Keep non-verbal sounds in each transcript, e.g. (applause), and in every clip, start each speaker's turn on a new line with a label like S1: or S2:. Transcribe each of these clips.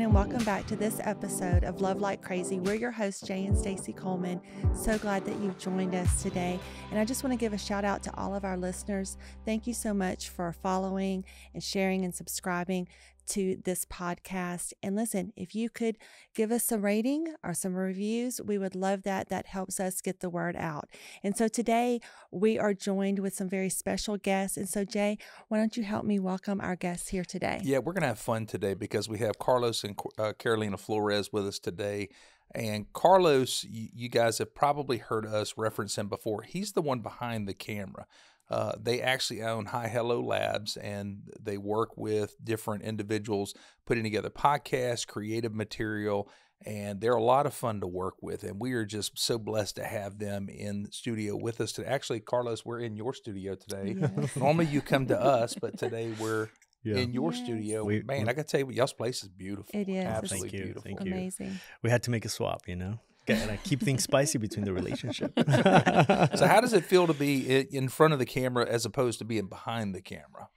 S1: everyone, and welcome back to this episode of Love Like Crazy. We're your hosts, Jay and Stacey Coleman. So glad that you've joined us today. And I just want to give a shout out to all of our listeners. Thank you so much for following and sharing and subscribing to this podcast. And listen, if you could give us a rating or some reviews, we would love that. That helps us get the word out. And so today we are joined with some very special guests. And so, Jay, why don't you help me welcome our guests here today?
S2: Yeah, we're going to have fun today because we have Carlos and uh, Carolina Flores with us today. And Carlos, you, you guys have probably heard us reference him before. He's the one behind the camera. Uh, they actually own Hi Hello Labs and they work with different individuals putting together podcasts, creative material, and they're a lot of fun to work with. And we are just so blessed to have them in studio with us today. Actually, Carlos, we're in your studio today. Yes. (laughs) Normally you come to us, but today we're yeah. in your yes. studio. We, Man, we, I got to tell you, y'all's place is beautiful.
S1: It is.
S2: Absolutely
S3: Thank you.
S2: beautiful.
S3: Thank you.
S1: Amazing.
S3: We had to make a swap, you know? And I keep things spicy between the relationship. (laughs)
S2: so, how does it feel to be in front of the camera as opposed to being behind the camera?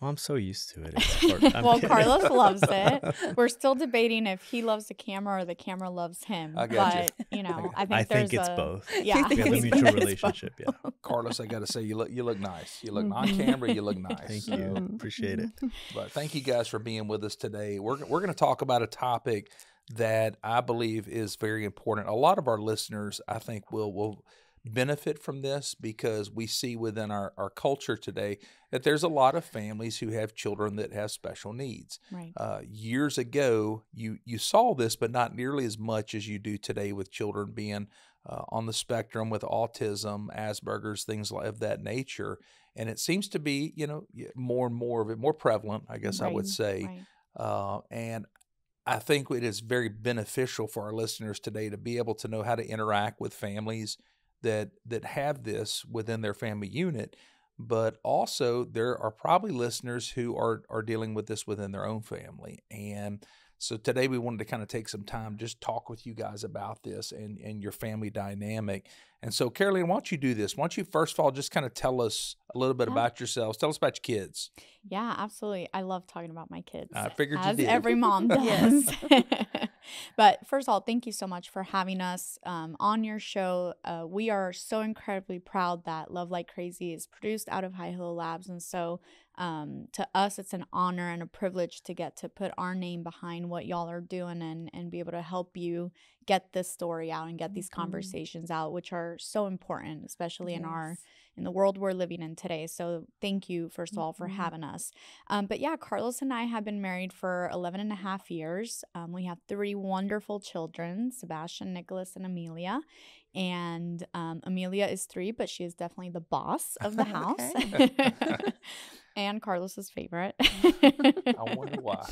S3: Well, I'm so used to it. (laughs)
S4: well, kidding. Carlos loves (laughs) it. We're still debating if he loves the camera or the camera loves him.
S2: I got
S4: but you, you know, I think
S3: I
S4: think
S3: it's
S4: a,
S3: both.
S4: Yeah,
S3: we have a mutual relationship. Yeah.
S2: Carlos, I got to say, you look you look nice. You look on camera. You look nice.
S3: Thank you. Appreciate it.
S2: But thank you guys for being with us today. We're we're going to talk about a topic that I believe is very important. A lot of our listeners, I think, will will benefit from this because we see within our, our culture today that there's a lot of families who have children that have special needs.
S4: Right.
S2: Uh, years ago, you you saw this, but not nearly as much as you do today with children being uh, on the spectrum with autism, Asperger's, things of that nature. And it seems to be, you know, more and more of it, more prevalent, I guess right. I would say. Right. Uh, and I think it is very beneficial for our listeners today to be able to know how to interact with families that that have this within their family unit. But also, there are probably listeners who are are dealing with this within their own family, and so today we wanted to kind of take some time just talk with you guys about this and, and your family dynamic. And so, Caroline, why don't you do this? Why don't you first of all just kind of tell us a little bit yeah. about yourselves? Tell us about your kids.
S4: Yeah, absolutely. I love talking about my kids.
S2: I figured
S4: as
S2: you did.
S4: every mom (laughs) does. (laughs) but first of all, thank you so much for having us um, on your show. Uh, we are so incredibly proud that Love Like Crazy is produced out of Hi Hello Labs, and so um, to us, it's an honor and a privilege to get to put our name behind what y'all are doing and, and be able to help you get this story out and get these mm-hmm. conversations out, which are so important, especially yes. in our in the world we're living in today. So thank you, first of all, for mm-hmm. having us. Um, but yeah, Carlos and I have been married for 11 and a half years. Um, we have three wonderful children, Sebastian, Nicholas, and Amelia. And um, Amelia is three, but she is definitely the boss of the (laughs) house. (laughs) and Carlos's favorite. (laughs)
S2: I wonder why.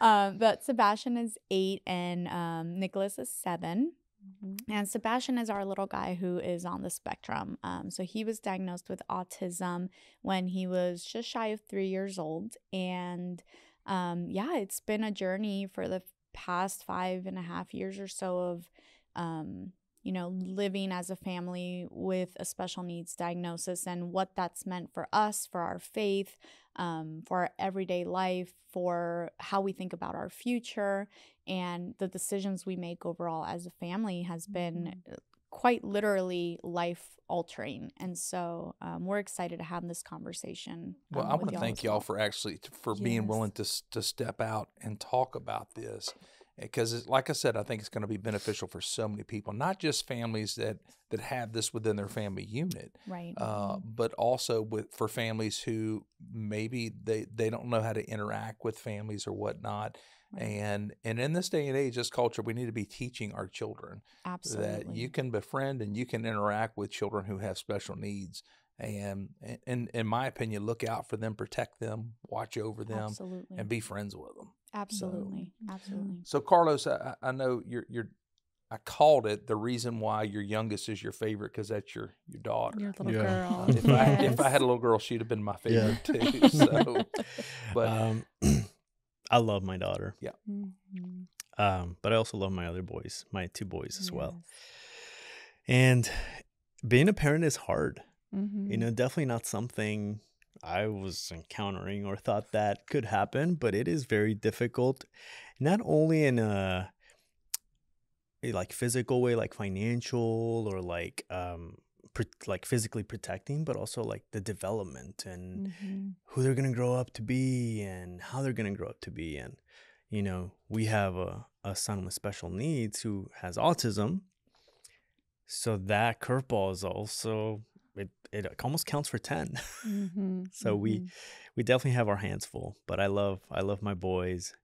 S4: um, but Sebastian is eight and um, Nicholas is 7 mm-hmm. And Sebastian is our little guy who is on the spectrum. Um, so he was diagnosed with autism when he was just shy of three years old. And um, yeah, it's been a journey for the past five and a half years or so of um, you know, living as a family with a special needs diagnosis and what that's meant for us, for our faith, um, for our everyday life, for how we think about our future, and the decisions we make overall as a family has been mm-hmm. Uh, quite literally life altering and so um, we're excited to have this conversation
S2: um, well i want to thank y'all for actually for yes. being willing to, to step out and talk about this because like i said i think it's going to be beneficial for so many people not just families that that have this within their family unit
S4: right
S2: uh, but also with for families who maybe they they don't know how to interact with families or whatnot right. and and in this day and age this culture we need to be teaching our children
S4: Absolutely.
S2: that you can befriend and you can interact with children who have special needs and in in my opinion look out for them protect them watch over them
S4: Absolutely.
S2: and be friends with them
S4: Absolutely, so, absolutely.
S2: So, Carlos, I, I know you're you're. I called it the reason why your youngest is your favorite because that's your your daughter.
S1: Your little yeah. girl.
S2: If yes. I if I had a little girl, she'd have been my favorite yeah. too. (laughs) So, but um, (clears throat)
S3: I love my daughter.
S2: Yeah.
S3: Mm-hmm. Um, but I also love my other boys, my two boys as yes. well. And being a parent is hard. Mm-hmm. You know, definitely not something I was encountering or thought that could happen, but it is very difficult, not only in a, a like physical way, like financial or like um pr- like physically protecting, but also like the development and
S1: Mhm.
S3: who they're gonna grow up to be and how they're gonna grow up to be. And you know, we have a, a son with special needs who has autism, so that curveball is also it. It almost counts for ten.
S1: Mhm. (laughs)
S3: So we
S1: Mhm.
S3: we definitely have our hands full. But I love I love my boys,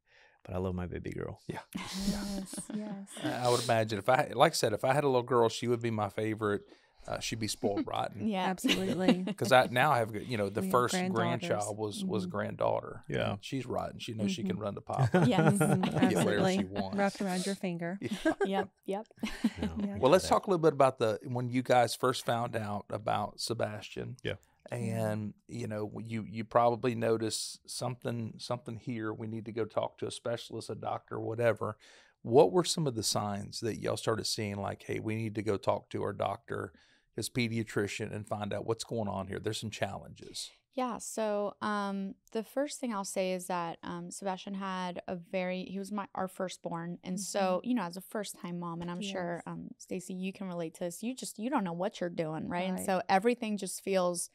S3: but I love my baby girl.
S2: Yeah. (laughs)
S1: Yes, yes.
S2: I I would imagine if I, like I said, if I had a little girl, she would be my favorite. Uh, she'd be spoiled (laughs) rotten.
S4: Yeah.
S1: Absolutely. (laughs)
S2: Because I now I have you know the
S1: We
S2: first grandchild was was
S1: Mhm.
S2: granddaughter.
S3: Yeah.
S2: She's rotten. She knows she
S1: Mhm.
S2: can run the pop.
S4: yes. (laughs)
S2: Get whatever
S1: Absolutely.
S2: she wants.
S1: Wrapped around your finger.
S4: Yep. Yep.
S3: you know,
S1: Yeah.
S2: Well, let's talk a little bit about the when you guys first found out about Sebastian.
S3: Yeah.
S2: And you know, you you probably noticed something something here. We need to go talk to a specialist, a doctor, whatever. What were some of the signs that y'all started seeing? Like, hey, we need to go talk to our doctor, his pediatrician, and find out what's going on here. There's some challenges.
S4: Yeah, so um the first thing I'll say is that um Sebastian had a very he was my our firstborn and so you know as a first time mom and I'm sure
S1: Yes.
S4: um Stacey you can relate to this you just you don't know what you're doing right, and so everything just feels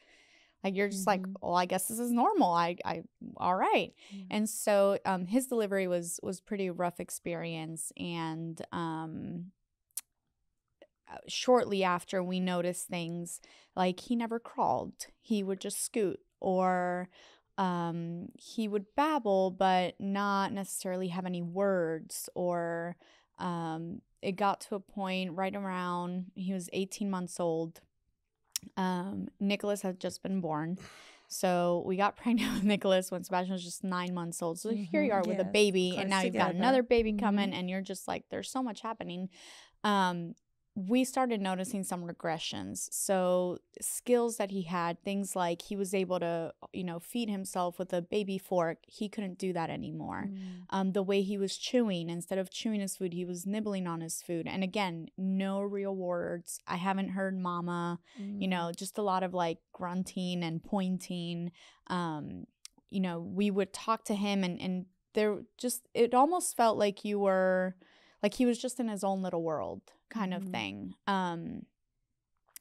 S4: like you're just like
S1: Mhm.
S4: well I guess this is normal I I all right
S1: Yeah.
S4: and so um his delivery was was pretty rough experience and um shortly after we noticed things like he never crawled. He would just scoot or um he would babble but not necessarily have any words or um it got to a point right around he was 18 months old um Nicholas had just been born. So we got (laughs) pregnant with Nicholas when Sebastian was just nine months old. So here you
S1: Mhm,
S4: are with a baby, and now you've got another baby coming, and you're just like, there's so much happening. Um, we started noticing some regressions. So skills that he had, things like he was able to, you know, feed himself with a baby fork. He couldn't do that anymore.
S1: Mm.
S4: Um, the way he was chewing, instead of chewing his food, he was nibbling on his food. And again, no real words. I haven't heard mama you
S1: Mm.
S4: know just a lot of like grunting and pointing um you know we would talk to him and and there just it almost felt like you were like he was just in his own little world kind of
S1: Mhm.
S4: thing um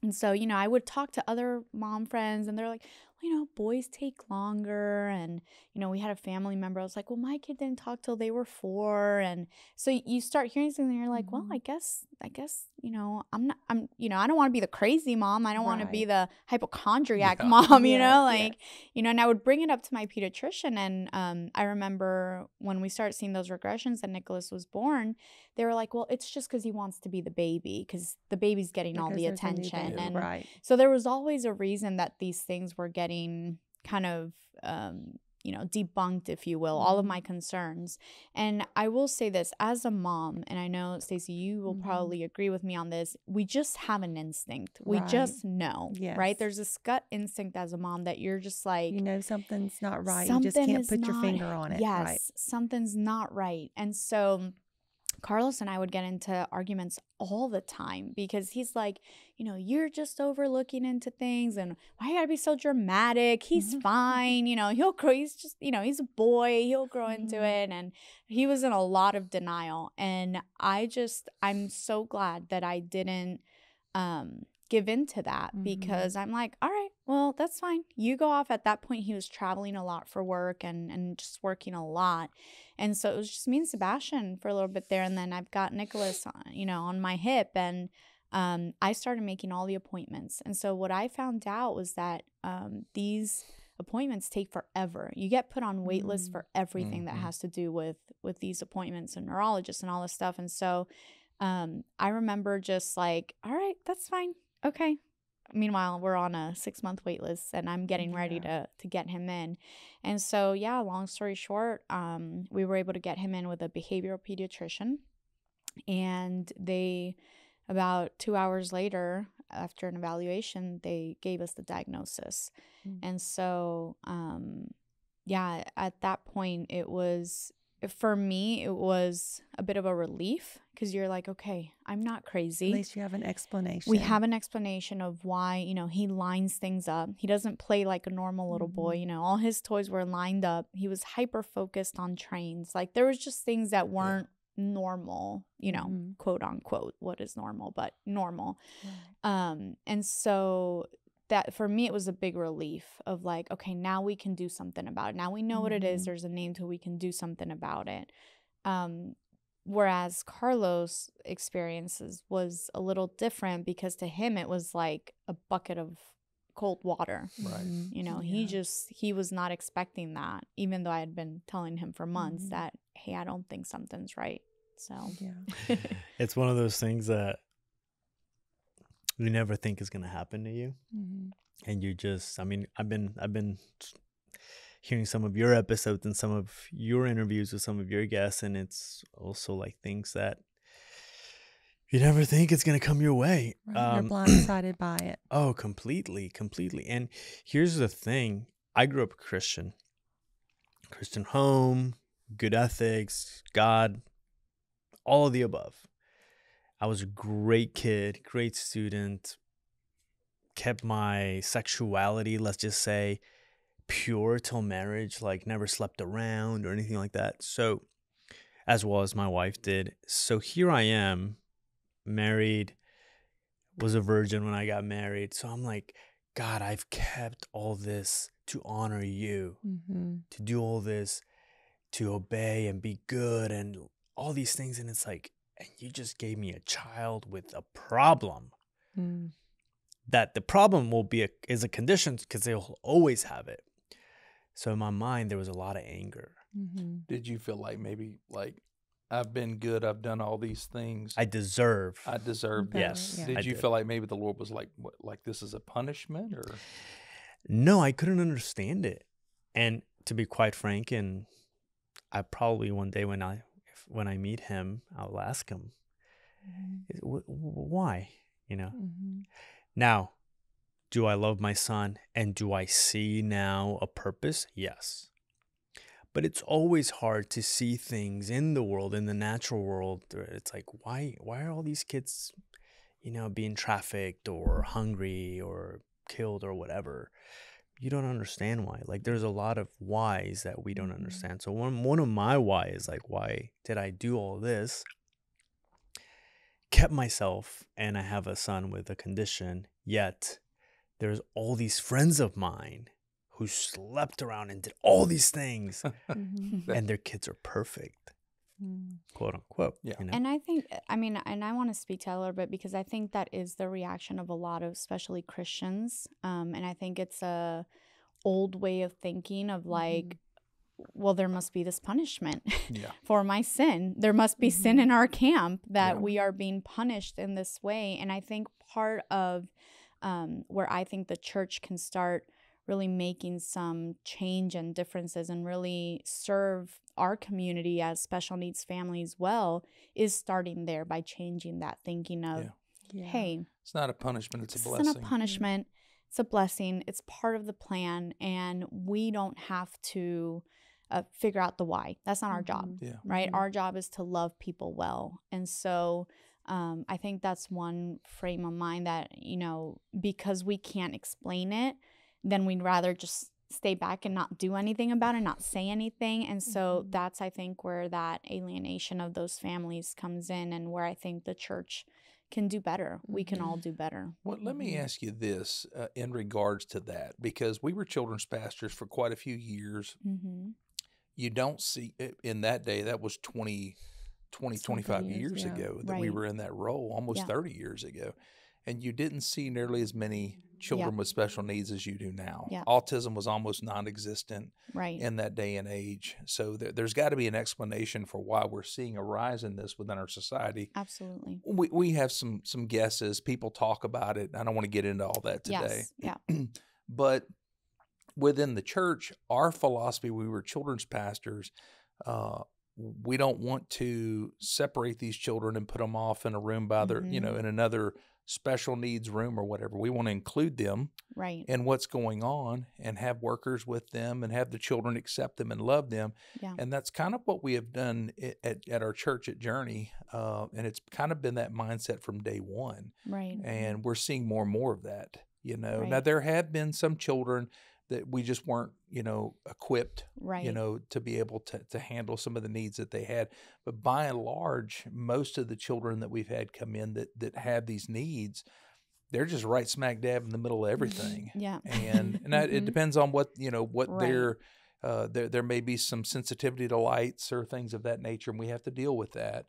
S4: and so you know i would talk to other mom friends and they're like well, you know boys take longer and you know we had a family member i was like well my kid didn't talk till they were four and so you start hearing something and you're like well i guess i guess you know i'm not i'm you know i don't want to be the crazy mom i don't want to be the hypochondriac
S2: Yeah.
S4: mom you know like you know and i would bring it up to my pediatrician and um, i remember when we started seeing those regressions that nicholas was born they were like well it's just because he wants to be the baby because the baby's getting all the
S1: there's a new
S4: attention and
S1: right.
S4: so there was always a reason that these things were getting kind of um, you know debunked if you will all of my concerns and i will say this as a mom and i know stacey you will
S1: Mhm.
S4: probably agree with me on this we just have an instinct we
S1: Right.
S4: just know
S1: Yes.
S4: right there's this gut instinct as a mom that you're just like
S1: You know something's not right. You just can't put your finger on it.
S4: Yes,
S1: Right.
S4: something's not right. And so Carlos and I would get into arguments all the time because he's like, you know, you're just overlooking into things and why you gotta be so dramatic? He's
S1: Mhm.
S4: fine, you know, he'll grow, he's just, you know, he's a boy, he'll grow into
S1: Mhm.
S4: it. And he was in a lot of denial. And I just, I'm so glad that I didn't um give in to that
S1: Mhm.
S4: because I'm like, all right, well, that's fine. You go off. At that point, he was traveling a lot for work and and just working a lot, and so it was just me and Sebastian for a little bit there, and then I've got Nicholas, on, you know, on my hip, and um, I started making all the appointments, and so what I found out was that um, these appointments take forever. You get put on wait lists
S1: Mm.
S4: for everything that
S2: Mhm.
S4: has to do with with these appointments and neurologists and all this stuff, and so um, I remember just like, all right, that's fine. Okay. Meanwhile, we're on a six month wait list and I'm getting ready
S1: Yeah.
S4: to to get him in. And so yeah, long story short, um, we were able to get him in with a behavioral pediatrician. And they about two hours later, after an evaluation, they gave us the diagnosis.
S1: Mm.
S4: And so um yeah, at that point it was for me, it was a bit of a relief because you're like, okay, I'm not crazy.
S1: At least you have an explanation.
S4: We have an explanation of why, you know, he lines things up. He doesn't play like a normal little boy.
S1: Mhm.
S4: You know, all his toys were lined up. He was hyper focused on trains. Like there was just things that weren't normal, you know,
S1: Mhm.
S4: quote unquote, what is normal, but normal.
S1: Right.
S4: Um, and so that for me it was a big relief of like, okay, now we can do something about it. Now we know what it is.
S1: Mhm.
S4: There's a name to it. We can do something about it. Um, whereas Carlos' experiences was a little different because to him it was like a bucket of cold water.
S2: Right.
S1: Mhm.
S4: You know, he just he was not expecting that, even though I had been telling him for months
S1: Mhm.
S4: that, hey, I don't think something's right. So
S1: Yeah. (laughs)
S3: It's one of those things that you never think is going to happen to you.
S1: Mhm.
S3: and you just i mean i've been i've been hearing some of your episodes and some of your interviews with some of your guests and it's also like things that you never think it's going to come your way
S1: Right.
S3: Um,
S1: You're blindsided by it. (clears throat)
S3: oh completely completely and here's the thing i grew up christian christian home good ethics god all of the above i was a great kid great student kept my sexuality, let's just say, pure till marriage, like never slept around or anything like that. So, as well as my wife did. So, here I am, married, was a virgin when I got married. So, I'm like, God, I've kept all this to honor you,
S1: Mm-hmm.
S3: to do all this, to obey and be good and all these things. And it's like, and you just gave me a child with a problem
S1: Mm.
S3: that the problem will be a, is a condition because they'll always have it. So in my mind, there was a lot of anger.
S1: Mm-hmm.
S2: Did you feel like maybe like I've been good, I've done all these things,
S3: I deserve.
S2: I deserve this?
S3: yes,
S1: yeah.
S2: Did
S3: I
S2: you
S3: did.
S2: feel like maybe the Lord was like, what, like this is a punishment, or
S3: no, I couldn't understand it. And to be quite frank, and I probably one day when I if, when I meet him, I'll ask him, "Is- wh- wh- why? You know.
S1: Mm-hmm.
S3: Now, do I love my son and do I see now a purpose? Yes. But it's always hard to see things in the world, in the natural world. It's like, why why are all these kids, you know, being trafficked or hungry or killed or whatever? You don't understand why. Like there's a lot of whys that we don't
S1: Mhm.
S3: understand. So one one of my why is like, why did I do all this? kept myself and I have a son with a condition, yet there's all these friends of mine who slept around and did all these things (laughs)
S1: Mm-hmm.
S3: and their kids are perfect,
S1: Mm.
S3: quote unquote.
S2: Yeah.
S3: You know?
S4: And I think, I mean, and I want to speak to that a little bit because I think that is the reaction of a lot of, especially Christians. Um, and I think it's a old way of thinking of like, well, there must be this punishment
S2: yeah, (laughs)
S4: for my sin. There must be sin
S1: Mhm.
S4: in our camp that
S2: Yeah.
S4: we are being punished in this way. And I think part of um, where I think the church can start really making some change and differences and really serve our community as special needs families well is starting there by changing that thinking of,
S2: Yeah.
S1: Yeah.
S4: hey,
S2: it's not a punishment; it's a blessing.
S4: isn't a punishment. It's a blessing. It's part of the plan, and we don't have to uh, figure out the why. That's not our job,
S1: Mhm.
S2: Yeah.
S4: right?
S1: Mhm.
S4: Our job is to love people well, and so um, I think that's one frame of mind that you know because we can't explain it, then we'd rather just stay back and not do anything about it, not say anything. And so
S1: Mhm.
S4: that's I think where that alienation of those families comes in, and where I think the church can do better. We can all do better.
S2: Well, let me
S1: Mhm.
S2: ask you this uh, in regards to that, because we were children's pastors for quite a few years.
S4: Mm-hmm.
S2: You don't see in that day, that was 20, 20 25
S1: years,
S2: years ago that we were in that role, almost
S4: Yeah.
S2: 30 years ago. And you didn't see nearly as many children with special needs as you do now.
S4: Yeah.
S2: Autism was almost non existent
S4: Right.
S2: in that day and age. So there, there's got to be an explanation for why we're seeing a rise in this within our society.
S4: Absolutely.
S2: We, we have some some guesses. People talk about it. I don't want to get into all that today.
S4: Yes. Yeah. (clears throat)
S2: but within the church, our philosophy, we were children's pastors. Uh, we don't want to separate these children and put them off in a room by their, you know,
S4: Mhm.
S2: in another special needs room or whatever. We want to include them
S4: Right.
S2: in what's going on and have workers with them and have the children accept them and love them.
S4: Yeah.
S2: And that's kind of what we have done at, at our church at Journey. Uh, and it's kind of been that mindset from day one.
S4: Right.
S2: And we're seeing more and more of that. You know, now there have been some children that we just weren't, you know, equipped
S4: Right.
S2: you know, to be able to, to handle some of the needs that they had. But by and large, most of the children that we've had come in that, that have these needs, they're just right smack dab in the middle of (laughs) everything.
S4: Yeah.
S2: And, and that, it depends on what, you know, what
S4: Right.
S2: their, uh, there, there may be some sensitivity to lights or things of that nature, and we have to deal with that.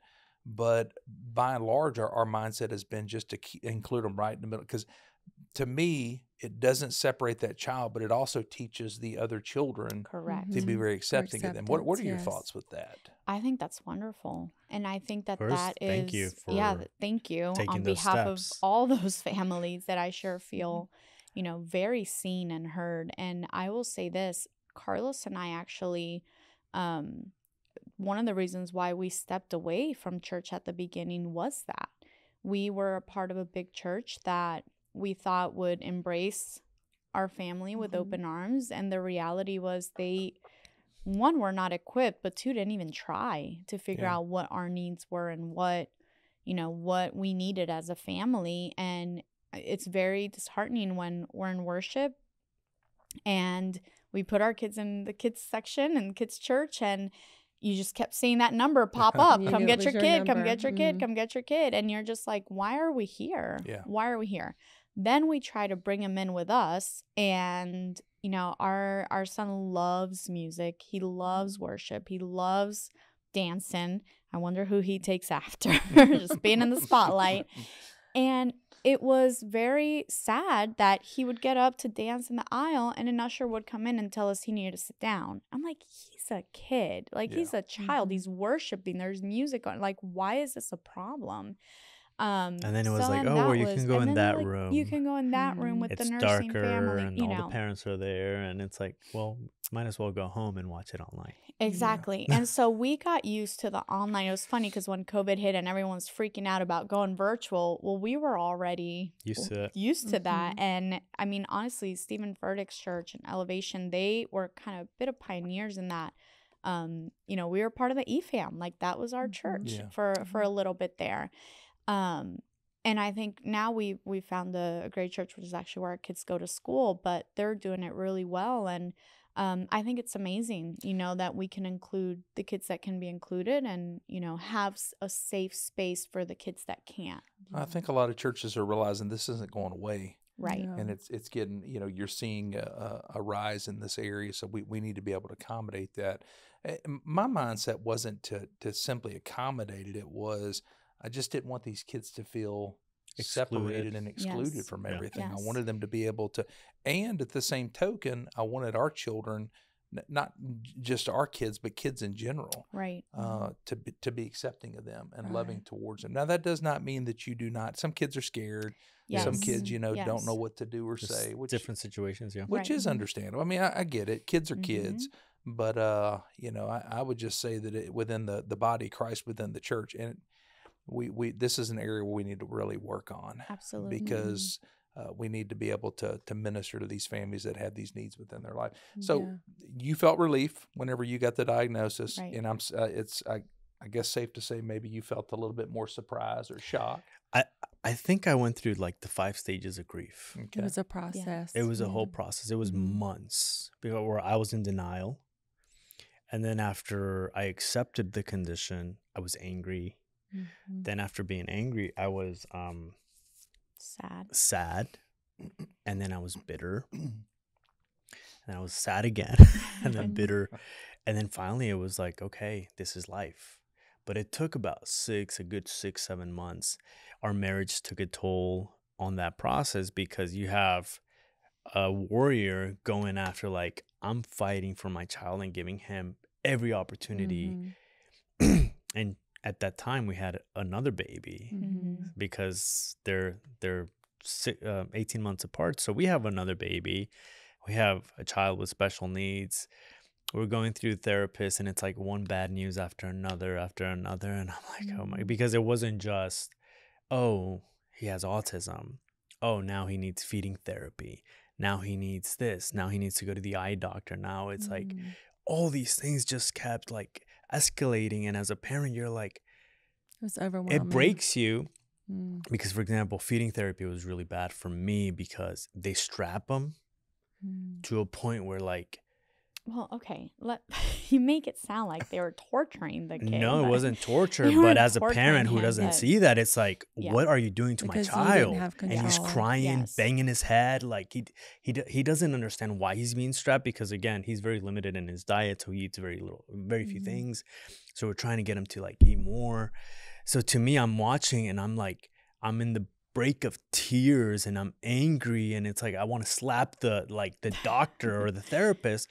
S2: But by and large, our, our mindset has been just to keep, include them right in the middle. Because to me, it doesn't separate that child, but it also teaches the other children
S4: Correct.
S2: to be very accepting of them. What What are your
S1: acceptance,
S2: thoughts with that?
S4: I think that's wonderful. And I think that
S3: First,
S4: that is
S3: thank you
S4: yeah,
S3: for
S4: th- thank you on
S3: those
S4: behalf of all (laughs) those families that I sure feel, you know, very seen and heard. And I will say this, Carlos and I actually um one of the reasons why we stepped away from church at the beginning was that we were a part of a big church that we thought would embrace our family with
S1: Mhm.
S4: open arms and the reality was they one were not equipped but two didn't even try to figure
S2: Yeah.
S4: out what our needs were and what you know what we needed as a family and it's very disheartening when we're in worship and we put our kids in the kids section and kids church and you just kept seeing that number (laughs) pop up come get your
S1: your
S4: kid come get your kid
S1: Mhm.
S4: come get your kid and you're just like why are we here
S2: Yeah.
S4: why are we here then we try to bring him in with us and you know our our son loves music he loves worship he loves dancing i wonder who he takes (laughs) after just being in the spotlight (laughs) and it was very sad that he would get up to dance in the aisle and an usher would come in and tell us he needed to sit down. I'm like, he's a kid. Like,
S2: Yeah.
S4: he's a child.
S1: Mhm.
S4: He's worshiping. There's music on. Like, why is this a problem? Um,
S3: And then it was like, "Oh,
S4: that
S3: well, you can go in that
S4: like,
S3: room.
S4: You can go in that room with
S3: it's
S4: the nursing
S3: darker
S4: family.
S3: and
S4: you
S3: all
S4: know,
S3: the parents are there and it's like well might as well go home and watch it online
S4: Exactly. and so we got used to the online. It was funny because when COVID hit and everyone was freaking out about going virtual, well, we were already
S3: Used to it.
S4: Used to that.
S1: Mhm.
S4: And I mean, honestly, Stephen Furtick's church and Elevation, they were kind of a bit of pioneers in that. Um, you know, we were part of the eFam. Like that was our
S1: Mhm.
S4: church
S2: Yeah.
S4: for for a little bit there. Um and I think now we we found a, a great church, which is actually where our kids go to school, but they're doing it really well. And um, I think it's amazing, you know, that we can include the kids that can be included, and you know, have a safe space for the kids that can't.
S2: I think a lot of churches are realizing this isn't going away,
S4: Right.
S1: Yeah.
S2: and it's it's getting you know you're seeing a, a, a rise in this area, so we, we need to be able to accommodate that. Eh, My mindset wasn't to to simply accommodate it; it was I just didn't want these kids to feel separated and excluded
S4: Yes.
S2: from
S3: Yeah.
S2: everything. I wanted them to be able to, and at the same token, I wanted our children, not just our kids, but kids in general,
S4: Right.
S2: uh, to be, to be accepting of them and loving towards them. Now that does not mean that you do not. Some kids are scared. Some kids, you know, don't know what to do or
S3: Just
S2: say, which
S3: different situations yeah
S2: which
S4: Right.
S2: is
S4: Mhm.
S2: understandable. I mean, I, I get it. Kids are
S4: Mhm.
S2: kids, but uh, you know, I, I would just say that it, within the the body of Christ within the church, and we we this is an area where we need to really work on
S4: Absolutely.
S2: because uh, we need to be able to to minister to these families that have these needs within their life. So
S1: Yeah.
S2: you felt relief whenever you got the diagnosis,
S4: Right.
S2: and I'm uh, it's I. I guess safe to say maybe you felt a little bit more surprise or shock.
S3: i I think i went through like the five stages of grief
S2: Okay.
S1: It was a process.
S3: it was a whole process it was months because where i was in denial and then after i accepted the condition i was angry
S1: Mhm.
S3: then after being angry i was um
S4: Sad.
S3: sad and then i was bitter (clears throat) and I was sad again (laughs) and then (laughs) bitter. And then finally it was like, okay, this is life. But it took about six, a good six, seven months. Our marriage took a toll on that process because you have a warrior going after, like, I'm fighting for my child and giving him every opportunity.
S1: Mhm. (clears throat)
S3: and at that time, we had another baby
S1: Mhm.
S3: because they're they're uh, 18 months apart. So we have another baby. We have a child with special needs. We're going through therapists, and it's like one bad news after another after another, and I'm like, oh my,
S1: Mhm.
S3: because it wasn't just, oh, he has autism. Oh, now he needs feeding therapy. Now he needs this. Now he needs to go to the eye doctor. Now it's like
S1: Mm.
S3: all these things just kept like escalating. And as a parent, you're like,
S1: it was overwhelming.
S3: it breaks you
S1: Mm,
S3: because, for example, feeding therapy was really bad for me because they strap them
S1: mm.
S3: to a point where like
S4: Well, okay. Let (laughs) you make it sound like they were torturing the kid.
S3: no, it wasn't (laughs) torture. But as a parent who doesn't
S4: but-
S3: see that, it's like,
S4: Yeah.
S3: what are you doing to
S1: Because
S3: my
S1: you didn't
S3: child?
S1: have
S3: And he's crying,
S4: Yes.
S3: banging his head, like he he he doesn't understand why he's being strapped because again, he's very limited in his diet, so he eats very little, very few
S1: Mhm.
S3: things. So we're trying to get him to like eat more. So to me, I'm watching and I'm like, I'm in the break of tears and I'm angry and it's like I want to slap the like the doctor or the (laughs) therapist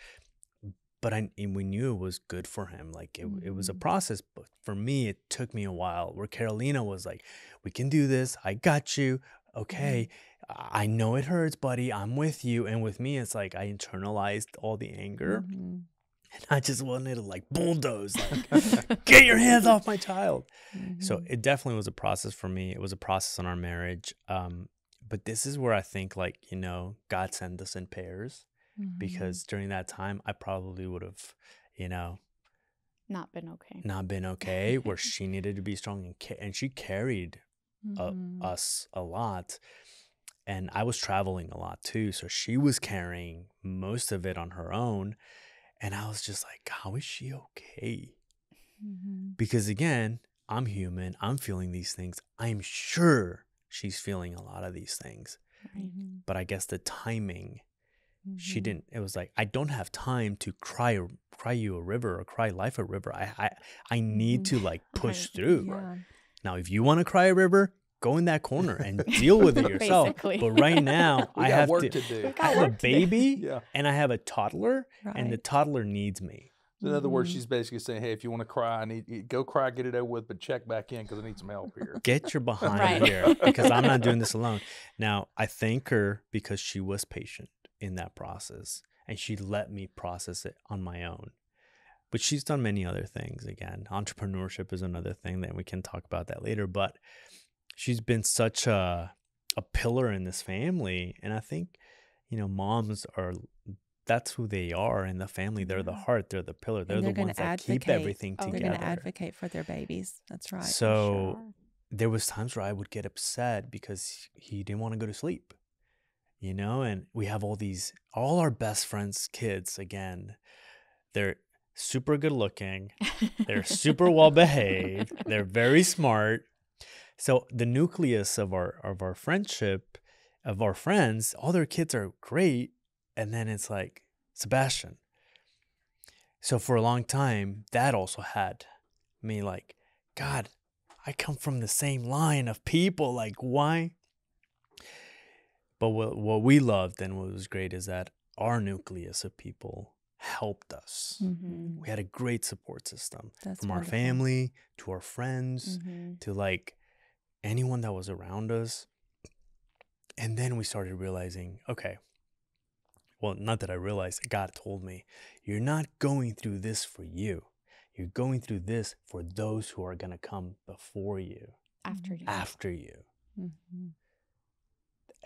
S3: but I and we knew it was good for him. Like it, it was a
S1: Mhm.
S3: process, but for me, it took me a while. Where Carolina was like, "We can do this. I got you. Okay, I I know it hurts, buddy. I'm with you." And with me, it's like I internalized all the anger,
S1: Mhm,
S3: and I just wanted to like bulldoze, like, (laughs) "Get your hands off my child." So
S1: mhm.
S3: it definitely was a process for me. It was a process in our marriage. Um, but this is where I think, like you know, God sent us in pairs
S1: Mhm.
S3: because during that time I probably would have, you know,
S4: not been okay.
S3: not been okay where (laughs) she needed to be strong and ca- and she carried uh,
S1: Mhm.
S3: us a lot and I was traveling a lot too so she was carrying most of it on her own and I was just like how is she okay
S1: Mhm.
S3: because again I'm human I'm feeling these things I'm sure she's feeling a lot of these things.
S1: Mhm.
S3: but I guess the timing she
S1: Mhm.
S3: didn't it was like i don't have time to cry cry you a river or cry life a river i i, I need
S1: Mhm.
S3: to like (laughs) push
S4: Right.
S3: through
S1: Yeah.
S3: now if you want to cry a river go in that corner and deal with it (laughs) yourself but right now (laughs)
S2: We
S3: i
S2: got
S3: have
S2: work
S3: to,
S2: to, do.
S4: We've
S3: i have a
S4: work to do.
S3: baby
S2: Yeah.
S3: and i have a toddler
S1: Right.
S3: and the toddler needs me
S2: In other words,
S1: Mhm.
S2: she's basically saying, "Hey, if you want to cry, I need you- go cry, get it over with, but check back in because I need some help here."
S3: get your behind
S4: Right.
S3: here because i'm not doing this alone now i thank her because she was patient in that process and she let me process it on my own but she's done many other things again entrepreneurship is another thing that we can talk about that later but she's been such a a pillar in this family and i think you know moms are that's who they are in the family they're the heart they're the pillar they're,
S1: they're
S3: the ones that keep everything
S4: Oh,
S1: They're
S3: together
S1: going to advocate for their babies. That's right.
S3: so
S4: Sure.
S3: there was times where I would get upset because he didn't want to go to sleep. You know, and we have all these all our best friends' kids again. They're super good looking. They're super well behaved. They're very smart. So the nucleus of our of our friendship, of our friends, all their kids are great. And then it's like Sebastian. So for a long time, that also had me like, God, I come from the same line of people. Like, why? But what, what we loved and what was great is that our nucleus of people helped us.
S1: Mhm.
S3: We had a great support system
S1: That's
S3: from our family to our friends
S4: Mhm.
S3: to like anyone that was around us. And then we started realizing, okay, well, not that I realized, God told me, you're not going through this for you. You're going through this for those who are going to come before you,
S4: after you.
S3: after you.
S1: Mhm.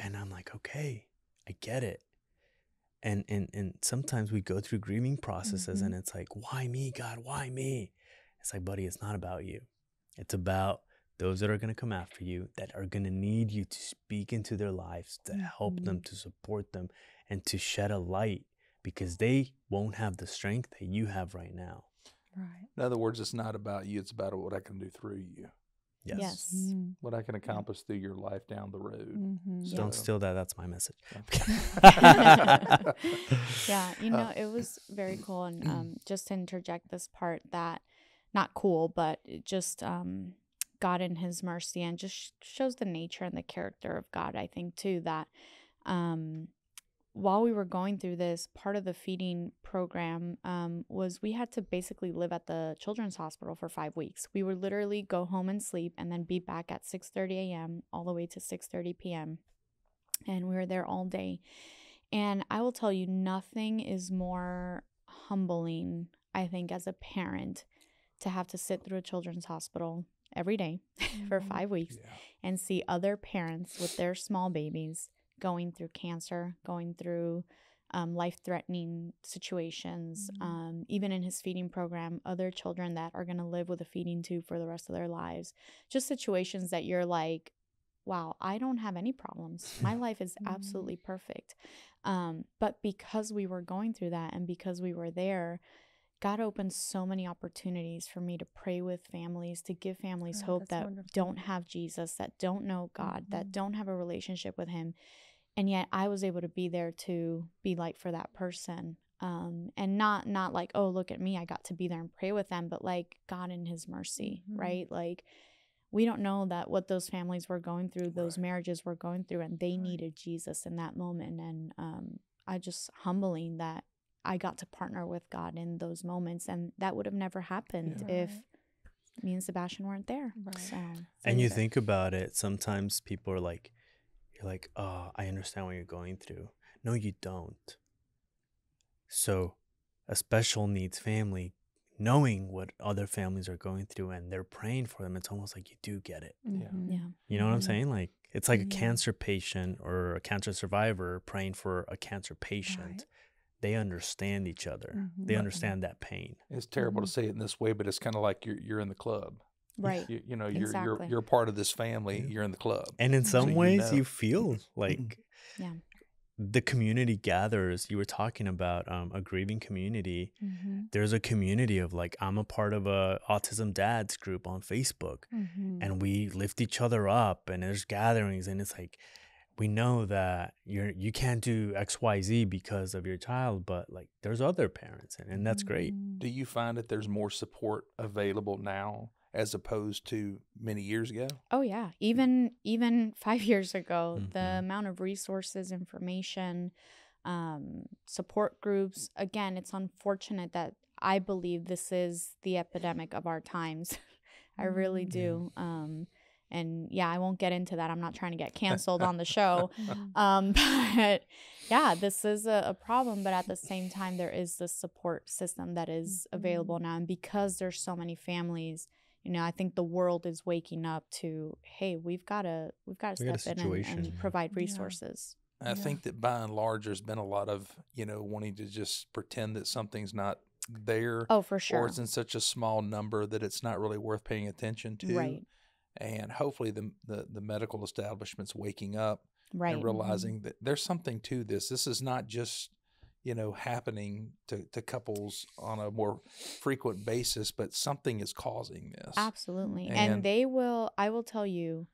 S3: And I'm like, okay, I get it. And and and sometimes we go through grieving processes
S1: Mhm.
S3: and it's like, why me, God? Why me? It's like, buddy, it's not about you. It's about those that are going to come after you, that are going to need you to speak into their lives, to help them, to support them, and to shed a light because they won't have the strength that you have right now.
S1: Right.
S2: In other words, it's not about you; it's about what I can do through you,
S3: Yes.
S4: Yes.
S1: Mhm.
S2: what I can accomplish through your life down the road.
S1: Mhm.
S2: So-
S3: Don't steal that. That's my message.
S4: yeah, (laughs) you
S2: Uh,
S4: know, it was very (clears throat) cool. And um, just to interject this part that not cool, but just um, God in His mercy and just shows the nature and the character of God. I think too that um, while we were going through this, part of the feeding program um, was we had to basically live at the children's hospital for five weeks. We would literally go home and sleep, and then be back at six thirty a.m. all the way to six thirty p.m. And we were there all day. And I will tell you, nothing is more humbling, I think, as a parent to have to sit through a children's hospital, every day (laughs) for
S1: Mhm.
S4: five weeks
S2: Yeah.
S4: and see other parents with their small babies going through cancer, going through um, life threatening situations.
S1: Mhm.
S4: Um, even in his feeding program, other children that are going to live with a feeding tube for the rest of their lives. Just situations that you're like, wow, I don't have any problems. My life is
S1: Mhm.
S4: absolutely perfect. Um, but because we were going through that and because we were there, God opened so many opportunities for me to pray with families, to give families
S1: Oh,
S4: hope that
S1: wonderful.
S4: don't have Jesus, that don't know God, that
S1: Mhm.
S4: don't have a relationship with Him. And yet I was able to be there to be light for that person. Um, and not not like, oh, look at me, I got to be there and pray with them, but like God in His mercy,
S1: Mhm.
S4: right? Like we don't know that what those families were going through, those
S2: Right.
S4: marriages were going through, and they
S1: Right.
S4: needed Jesus in that moment. And um, I just humbling that I got to partner with God in those moments, and that would have never happened
S1: Yeah.
S4: if
S1: Right.
S4: me and Sebastian weren't there.
S1: Right.
S4: So,
S3: and you
S1: that-
S3: think about it sometimes people are like you're like oh i understand what you're going through no you don't so a special needs family knowing what other families are going through and they're praying for them it's almost like you do get it
S1: Mhm.
S4: yeah,
S3: you know what i'm
S1: Mhm.
S3: saying like it's like a cancer patient or a cancer survivor praying for a cancer patient
S1: Right.
S3: they understand each other they
S1: Mhm.
S3: understand that pain
S2: It's terrible
S1: Mhm.
S2: to say it in this way, but it's kind of like you're you're in the club.
S4: Right.
S2: You, you know, you're
S4: Exactly.
S2: you're you're part of this family.
S3: Yeah.
S2: You're in the club.
S3: and in
S1: So
S3: some
S2: you
S3: ways
S2: know.
S3: you feel like
S4: Yeah.
S3: the community gathers you were talking about um, a grieving community
S4: Mm-hmm.
S3: there's a community of like i'm a part of a autism dads group on facebook
S1: Mhm.
S3: and we lift each other up and there's gatherings and it's like we know that you're you can't do xyz because of your child but like there's other parents and, and that's great
S1: Mhm.
S2: Do you find that there's more support available now as opposed to many years ago?
S4: Oh yeah, even even (laughs) five years ago, the
S3: Mhm.
S4: amount of resources, information, um, support groups. Again, it's unfortunate that I believe this is the epidemic of our times. (laughs) I really
S1: Mm.
S4: do. Um, and yeah, I won't get into that. I'm not trying to get canceled on the show. (laughs)
S1: Mhm.
S4: Um, but yeah, this is a, a problem. But at the same time, there is this support system that is
S1: Mhm.
S4: available now. And because there's so many families, you know, I think the world is waking up to, hey, we've got to we've got to
S3: We got
S4: step in and, and
S3: situation. Mm-hmm.
S4: provide
S1: Yeah.
S4: resources.
S2: I
S1: Yeah.
S2: think that by and large, there's been a lot of you know wanting to just pretend that something's not there,
S4: Oh, for sure.
S2: or
S4: sure.
S2: it's in such a small number that it's not really worth paying attention to.
S4: Right.
S2: And hopefully, the the, the medical establishment's waking up
S4: Right.
S2: and realizing that there's something to this. This is not just you know happening to, to couples on a more frequent basis, but something is causing this.
S4: Absolutely. And,
S2: And-
S4: they will, I will tell you,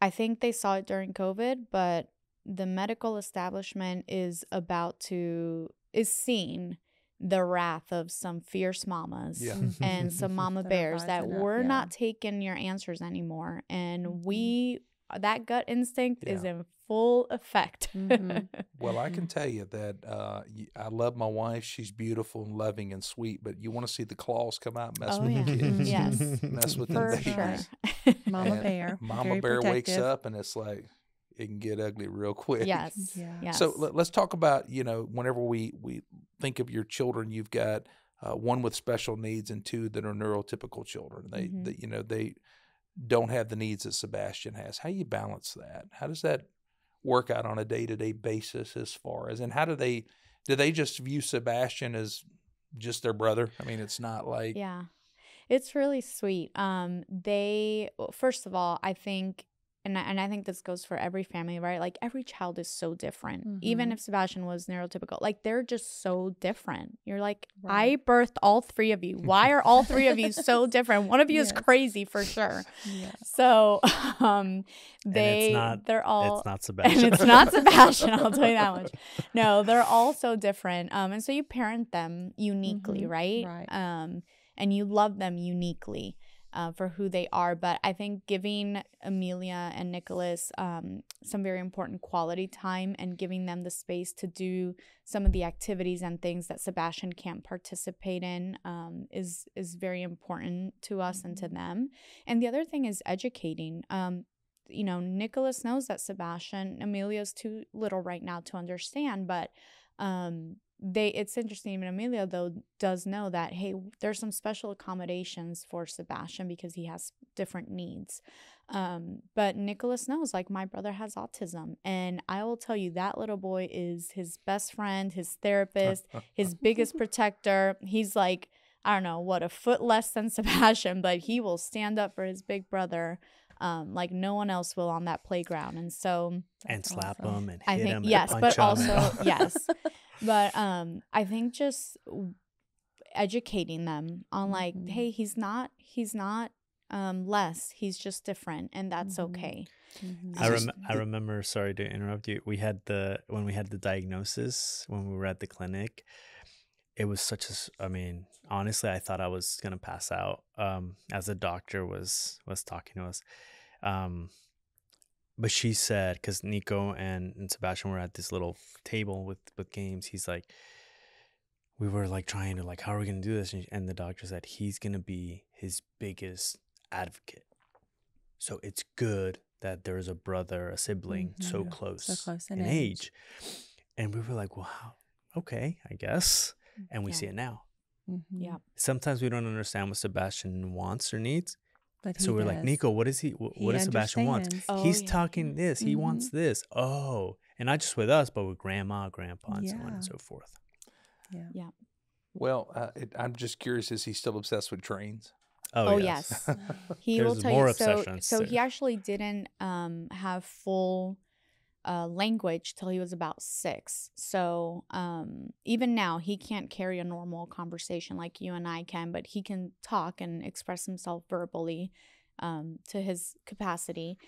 S4: I think they saw it during COVID, but the medical establishment is about to, is seeing the wrath of some fierce mamas
S2: Yeah.
S4: and some (laughs) mama bears that
S1: rising up,
S4: we're
S1: yeah.
S4: not taking your answers anymore. And
S1: Mhm.
S4: we, that gut instinct is in full effect.
S1: Mhm. (laughs)
S2: Well, I can tell you that uh, y- I love my wife. She's beautiful and loving and sweet, but you want to see the claws come out and mess
S4: Oh,
S2: with
S4: yeah.
S2: the kids. (laughs)
S4: Yes. (laughs)
S2: Mess with
S4: For
S2: them
S4: sure.
S1: Mama
S2: And
S1: bear.
S2: Mama
S1: very
S2: bear wakes up and it's like it can get ugly real quick.
S4: yes.
S1: Yeah.
S4: Yes.
S2: So let, us talk about you know whenever we we think of your children, you've got uh, one with special needs and two that are neurotypical children. They,
S4: Mhm.
S2: they you know they don't have the needs that Sebastian has. How you balance that? How does that work out on a day to day basis as far as and how do they do they just view Sebastian as just their brother? I mean, it's not like
S4: Yeah. It's really sweet. Um they first of all, I think and I, and I think this goes for every family, right? Like every child is so different. Even
S1: Mhm.
S4: if Sebastian was neurotypical, like they're just so different. You're like,
S1: Right.
S4: I birthed all three of you. Why are all three of you so (laughs) different? One of you is crazy for sure. (laughs)
S1: Yes.
S4: So, (laughs) um they
S3: it's not-
S4: they're all
S3: it's not sebastian
S4: and it's not Sebastian, I'll tell you that much. No, they're all so different. Um, and so you parent them uniquely,
S1: Mhm,
S4: right?
S1: right.
S4: Um, and you love them uniquely uh, for who they are. But I think giving Amelia and Nicholas um, some very important quality time and giving them the space to do some of the activities and things that Sebastian can't participate in um, is is very important to us and to
S1: Mhm.
S4: them. And the other thing is educating. Um, you know, Nicholas knows that Sebastian, Amelia's too little right now to understand, but um they it's interesting even amelia though does know that hey there's some special accommodations for Sebastian because he has different needs. Um but Nicholas knows like my brother has autism and I will tell you that little boy is his best friend, his therapist, his biggest (laughs) protector. He's like I don't know what a foot less than (laughs) Sebastian, but he will stand up for his big brother um, like no one else will on that playground. And so
S3: and
S1: That's
S3: slap
S1: awesome.
S3: them and hit
S4: I think
S3: them
S4: yes,
S3: and
S4: but also yes, (laughs) but um, I think just educating them on like,
S1: Mhm.
S4: hey, he's not, he's not um less, he's just different, and that's
S1: Mhm.
S4: okay.
S1: Mhm.
S3: I, rem- I remember sorry to interrupt you we had the when we had the diagnosis when we were at the clinic it was such a i mean honestly i thought i was gonna pass out um as the doctor was was talking to us um but she said because nico and, and sebastian were at this little table with with games he's like we were like trying to like how are we gonna do this and, and the doctor said he's gonna be his biggest advocate so it's good that there's a brother a sibling so
S1: Mhm.
S3: close
S1: So close in
S3: in
S1: age.
S3: age and we were like how okay i guess and we
S4: Yeah.
S3: see it now
S1: Mhm.
S4: Yeah.
S3: sometimes we don't understand what sebastian wants or needs
S1: But
S3: so we're like nico what is he wh-
S1: He
S3: what does sebastian want.
S4: Oh,
S3: he's
S4: yeah.
S3: talking this he wants this oh and not just with us but with grandma grandpa and so on and so forth
S1: Yeah. Yeah.
S2: Well, uh, it, I'm just curious: is he still obsessed with trains?
S3: oh,
S4: Oh,
S3: yes,
S4: yes. (laughs) He will
S3: There's
S4: tell
S3: more
S4: you. So,
S3: obsessions
S4: so he actually didn't um have full uh language till he was about six. So um even now he can't carry a normal conversation like you and I can, but he can talk and express himself verbally um to his capacity.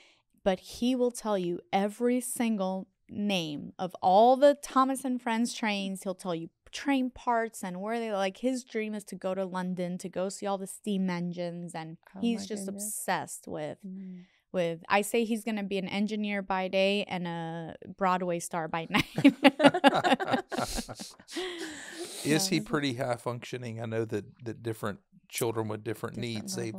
S4: But he will tell you every single name of all the Thomas and Friends trains. He'll tell you train parts and where they like his dream is to go to London to go see all the steam engines and
S1: Oh
S4: he's just
S1: goodness.
S4: obsessed with
S1: Mm.
S4: With I say he's gonna be an engineer by day and a Broadway star by (laughs) night. (laughs)
S2: Is he pretty high functioning? I know that that different children with different,
S1: Different
S2: needs they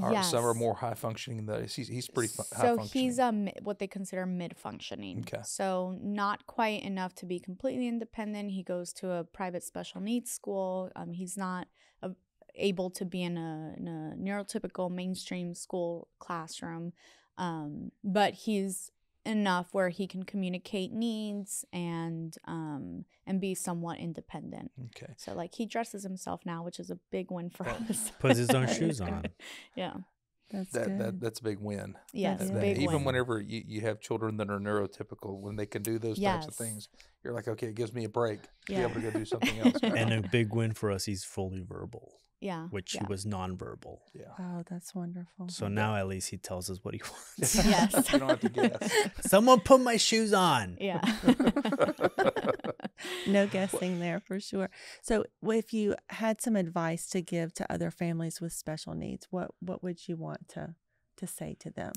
S2: are. Some are more high functioning than others. He's, he's pretty fu- high
S4: so
S2: functioning.
S4: he's a what they consider mid functioning.
S2: Okay.
S4: So not quite enough to be completely independent. He goes to a private special needs school. Um, he's not a, able to be in a, in a neurotypical mainstream school classroom, um, but he's enough where he can communicate needs and um, and be somewhat independent.
S2: okay.
S4: So like he dresses himself now, which is a big win for
S2: Well,
S4: us.
S3: puts his own (laughs) shoes on. (laughs)
S4: Yeah.
S1: That's
S2: That,
S1: good.
S2: that that's a big win.
S4: Yes.
S2: That-
S4: Big
S2: even
S4: win.
S2: whenever you, you have children that are neurotypical, when they can do those types of things, you're like, okay, it gives me a break to
S4: Yeah.
S2: be able to go do something else. now. (laughs)
S3: and a big win for us he's fully verbal
S4: Yeah.
S3: which
S4: yeah.
S3: he was nonverbal
S2: yeah.
S1: oh, that's wonderful.
S3: so now at least he tells us what he (laughs) wants (laughs)
S4: Yes. (laughs)
S2: you don't have to guess.
S3: someone put my shoes on
S4: Yeah.
S1: no guessing there for sure. So, if you had some advice to give to other families with special needs, what what would you want to to say to them?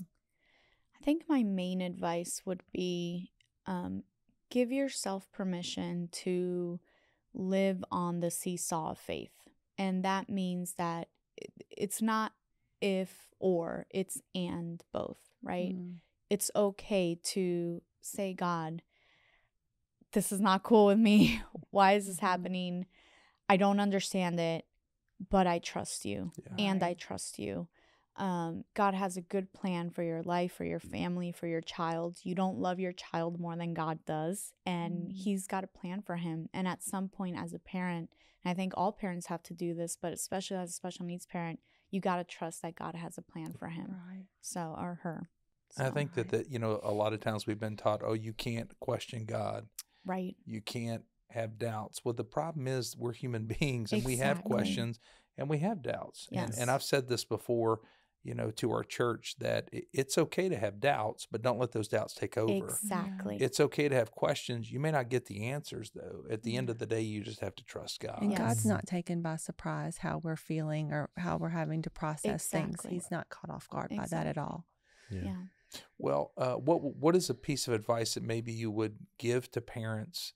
S4: I think my main advice would be um, give yourself permission to live on the seesaw of faith. And that means that it's not if or, it's and both, right?
S1: Mm,
S4: It's okay to say, God, this is not cool with me. (laughs) Why is this
S1: Mhm.
S4: happening? I don't understand it, but I trust you
S2: Yeah.
S4: and I trust you. Um, God has a good plan for your life, for your family, for your child. You don't love your child more than God does, and
S1: Mm.
S4: He's got a plan for him. And at some point, as a parent, and I think all parents have to do this, but especially as a special needs parent, you got to trust that God has a plan for him.
S1: Right.
S4: So, or her.
S2: I think that, that, you know, a lot of times we've been taught, oh, you can't question God.
S4: right.
S2: You can't have doubts. Well, the problem is we're human (laughs) beings and we have questions and we have doubts. And, and I've said this before, you know, to our church that it's okay to have doubts, but don't let those doubts take over.
S4: Exactly.
S2: It's okay to have questions. You may not get the answers though. At the end of the day, you just have to trust God.
S1: And God's not taken by surprise how we're feeling or how we're having to process things. He's not caught off guard by that at
S4: Exactly.
S1: all.
S4: yeah.
S2: Well, uh, what what is a piece of advice that maybe you would give to parents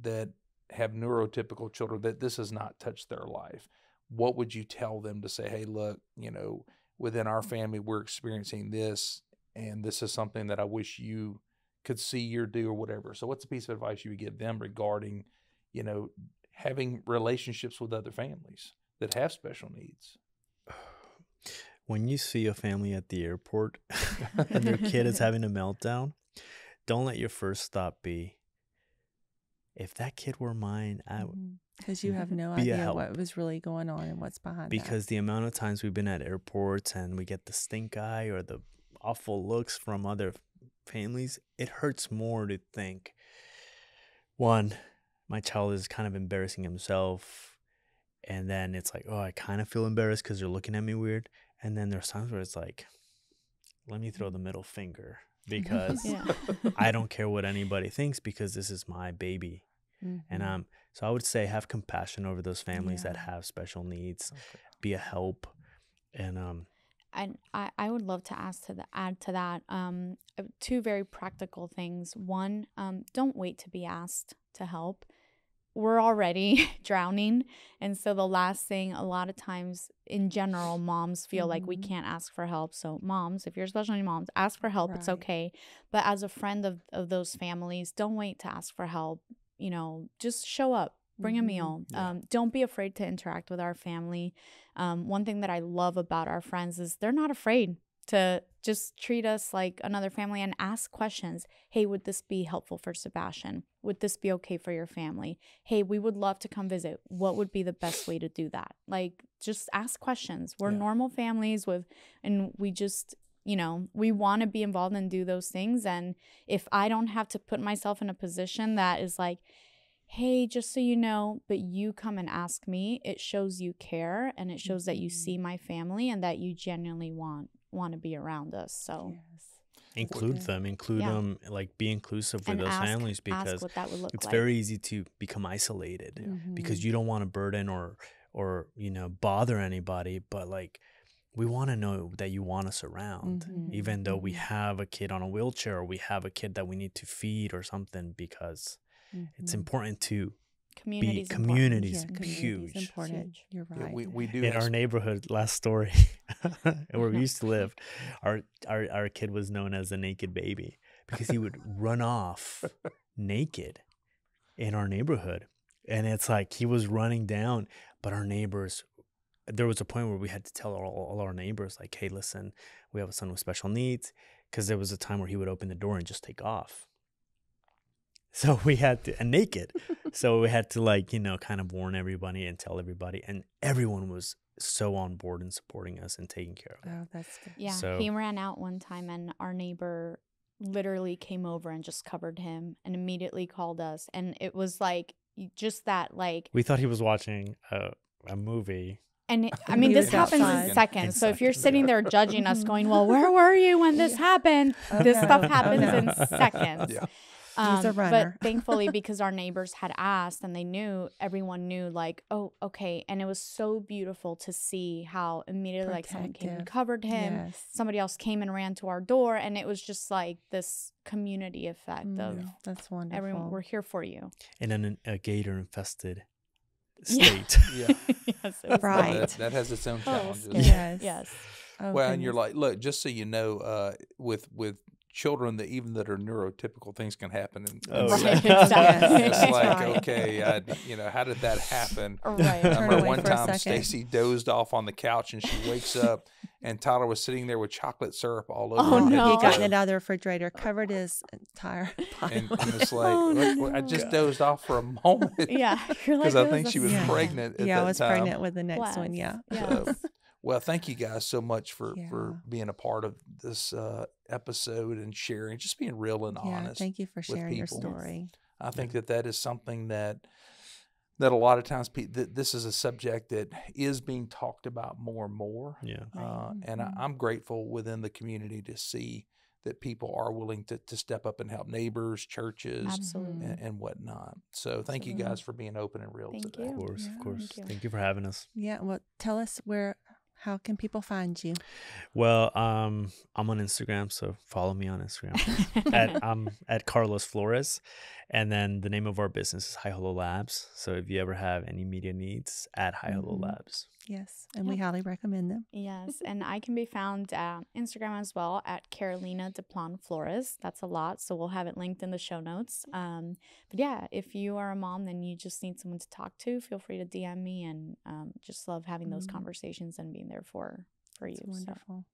S2: that have neurotypical children that this has not touched their life? What would you tell them to say, "Hey, look, you know, within our family, we're experiencing this, and this is something that I wish you could see or do or whatever. So, what's a piece of advice you would give them regarding, you know, having relationships with other families that have special needs? (sighs)
S3: When you see a family at the airport (laughs) and their kid is (laughs) having a meltdown, don't let your first thought be, if that kid were mine, I would. Mm-hmm.
S1: Because you have no
S3: Be
S1: idea
S3: help.
S1: what was really going on and what's behind that.
S3: Because the amount of times we've been at airports and we get the stink eye or the awful looks from other families, it hurts more to think, one, my child is kind of embarrassing himself. And then it's like, oh, I kind of feel embarrassed because they're looking at me weird. And then there's times where it's like, let me throw the middle finger (laughs) because
S4: Yeah.
S3: I don't care what anybody thinks because this is my baby. And
S1: Mhm.
S3: So I would say have compassion over those families that have special needs, be a help, and um,
S4: and I, I would love to ask to the, add to that um, uh, two very practical things. One, um, don't wait to be asked to help. We're already (laughs) drowning. And so the last thing, a lot of times in general, moms feel like we
S1: Mhm.
S4: can't ask for help. So, moms, if you're especially needs moms, ask for help. It's okay. But as a friend of, of those families, don't wait to ask for help. You know, just show up, bring a
S1: Mhm.
S4: meal.
S3: Yeah.
S4: Um, don't be afraid to interact with our family. Um, one thing that I love about our friends is they're not afraid to just treat us like another family and ask questions. Hey, would this be helpful for Sebastian? Would this be okay for your family? Hey, we would love to come visit. What would be the best way to do that? Like, just ask questions. We're
S3: Yeah.
S4: normal families with, and we just, you know, we want to be involved and do those things. And if I don't have to put myself in a position that is like, hey, just so you know, but you come and ask me, it shows you care and it shows that you
S1: Mhm.
S4: see my family and that you genuinely want want to be around us. So
S1: Yes.
S3: include
S1: good.
S3: them, include
S4: Yeah.
S3: them, like be inclusive with
S4: and
S3: those
S4: ask,
S3: families
S4: ask
S3: because
S4: what that would look
S3: it's
S4: like.
S3: very easy to become isolated because
S1: Mhm.
S3: you don't want to burden or or you know bother anybody, but like we want to know that you want us around.
S1: Mhm.
S3: Even though we
S1: Mhm.
S3: have a kid on a wheelchair or we have a kid that we need to feed or something, because it's
S1: Mhm.
S3: important to
S4: communities.
S3: communities
S1: Yeah, community's
S3: huge.
S1: important.
S4: Huge.
S1: You're
S2: Yeah,
S1: right.
S2: we, we do
S3: in
S2: have
S3: our neighborhood last story (laughs) where we (laughs) used to live our, our our kid was known as the naked baby because he would (laughs) run off naked in our neighborhood and it's like he was running down but our neighbors there was a point where we had to tell all, all our neighbors like hey listen we have a son with special needs because there was a time where he would open the door and just take off so (laughs) we had to and naked so we had to like you know kind of warn everybody and tell everybody and everyone was so on board and supporting us and taking care of it
S1: Oh, that's good.
S4: Yeah,
S3: So-
S4: he ran out one time, and our neighbor literally came over and just covered him, and immediately called us. And it was like just that, like,
S3: we thought he was watching a, a movie
S4: and it, I mean, this happens
S1: outside.
S4: in seconds. So if you're sitting there judging us, going, "Well, where were you when this
S1: Yeah.
S4: happened?"
S1: Oh,
S4: this stuff happens
S1: no.
S4: in seconds.
S2: Yeah.
S1: He's a
S4: Um,
S1: runner.
S4: But (laughs) thankfully, because our neighbors had asked and they knew, everyone knew, like, oh, okay. And it was so beautiful to see how immediately, like, someone came and covered him.
S1: Yes.
S4: Somebody else came and ran to our door. And it was just like this community effect of
S1: Mm, That's wonderful.
S4: everyone, we're here for you.
S3: in an, a gator infested
S4: Yeah.
S3: State (laughs)
S2: Yeah.
S4: yes.
S1: Right.
S2: That, that has its own
S4: Oh,
S2: challenges.
S4: scary.
S1: Yes.
S4: Yes.
S1: Oh,
S2: well, and you're like, look, just so you know, uh, with with children that even that are neurotypical, things can happen. In, in
S3: Oh,
S4: Right, (laughs)
S2: seconds.
S4: exactly.
S2: It's like,
S1: right.
S2: okay, I, you know, how did that happen?
S4: Right.
S2: I remember one time
S1: second.
S2: Stacey dozed off on the couch and she wakes up and Tyler was sitting there with chocolate syrup all over
S4: Oh,
S2: him.
S4: no.
S1: He gotten (laughs) it out of the refrigerator, covered (laughs) his entire (laughs) body.
S2: And, and it's like,
S4: Oh,
S2: "Look, well, I just
S4: no.
S2: dozed off for a moment.
S4: Yeah. You're like,
S2: Because I think
S4: a
S2: she was
S1: Yeah.
S2: pregnant at
S1: yeah,
S2: that
S1: I was
S2: time.
S1: pregnant with the next one.
S4: Bless.
S1: Yeah.
S2: So, well, thank you guys so much for for being a part of this uh, episode and sharing, just being real and
S1: Yeah.
S2: honest.
S1: Thank you for sharing your story.
S2: I think that that is something that that a lot of times pe- that this is a subject that is being talked about more and more.
S3: yeah
S2: Uh, and I,
S1: Mhm.
S2: I'm grateful within the community to see that people are willing to, to step up and help neighbors, churches,
S4: Absolutely.
S2: and, and whatnot. So thank you guys for being open and real
S4: Thank
S2: today.
S3: of course
S1: Yeah,
S3: of course
S4: thank you.
S3: thank you for having us
S1: Yeah. Well, tell us where, how can people find you?
S3: well um i'm on instagram so follow me on instagram (laughs) at um at carlos flores And then the name of our business is Hi Hello Labs. So if you ever have any media needs, at Hi Hello
S1: Mhm.
S3: Labs.
S1: Yes, and we highly recommend them.
S4: Yes, (laughs) and I can be found at Instagram as well at Carolina Diplon Flores. That's a lot, so we'll have it linked in the show notes. Um, but yeah, if you are a mom and you just need someone to talk to, feel free to DM me, and um, just love having those
S1: Mhm.
S4: conversations and being there for for you.
S1: It's
S4: so.
S1: wonderful.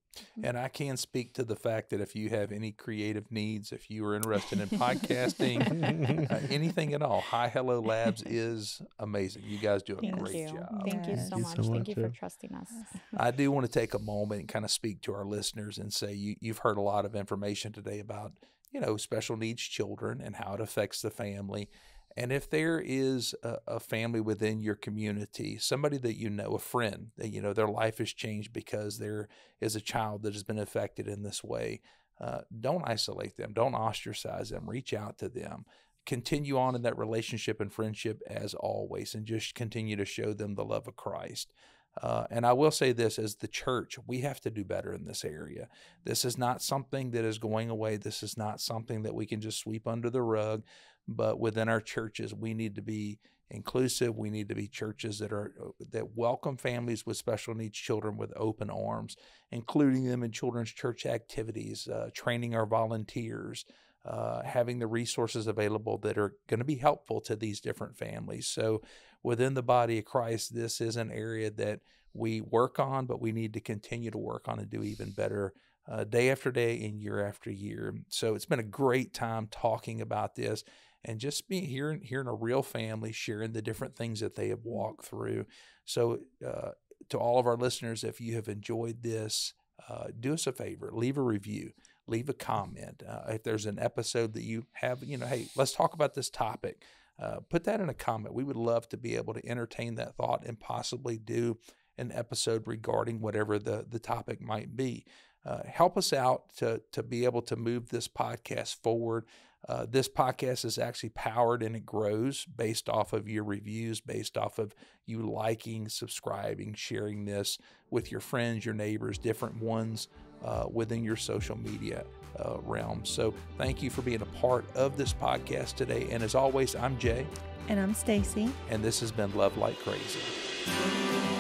S2: And I can speak to the fact that if you have any creative needs, if you are interested in podcasting, uh, (laughs) anything at all, Hi Hello Labs is amazing. You guys do a
S4: Thank
S2: great
S4: you.
S2: job.
S4: Thank you
S1: Yes.
S4: so
S3: Thank you
S4: much.
S3: so
S4: Thank
S3: much,
S4: you for
S3: yeah.
S4: trusting us. (laughs)
S2: I do want to take a moment and kind of speak to our listeners and say you, you've heard a lot of information today about, you know, special needs children and how it affects the family. And if there is a, a family within your community, somebody that you know, a friend that you know their life has changed because there is a child that has been affected in this way, uh, don't isolate them, don't ostracize them, reach out to them. Continue on in that relationship and friendship as always, and just continue to show them the love of Christ. Uh, and I will say this as the church, we have to do better in this area. This is not something that is going away. This is not something that we can just sweep under the rug. But within our churches, we need to be inclusive. We need to be churches that are that welcome families with special needs children with open arms, including them in children's church activities, uh, training our volunteers, uh, having the resources available that are going to be helpful to these different families. So, within the body of Christ, this is an area that we work on, but we need to continue to work on and do even better uh, day after day and year after year. So, it's been a great time talking about this and just being hearing hearing a real family sharing the different things that they have walked through. So, uh, to all of our listeners, if you have enjoyed this, uh, do us a favor, leave a review, leave a comment. Uh, if there's an episode that you have, you know, hey, let's talk about this topic. Uh, put that in a comment. We would love to be able to entertain that thought and possibly do an episode regarding whatever the the topic might be. Uh, help us out to to be able to move this podcast forward. Uh, this podcast is actually powered and it grows based off of your reviews, based off of you liking, subscribing, sharing this with your friends, your neighbors, different ones uh, within your social media uh, realm. So, thank you for being a part of this podcast today. And as always, I'm Jay,
S1: And I'm Stacey.
S2: and this has been Love Like Crazy.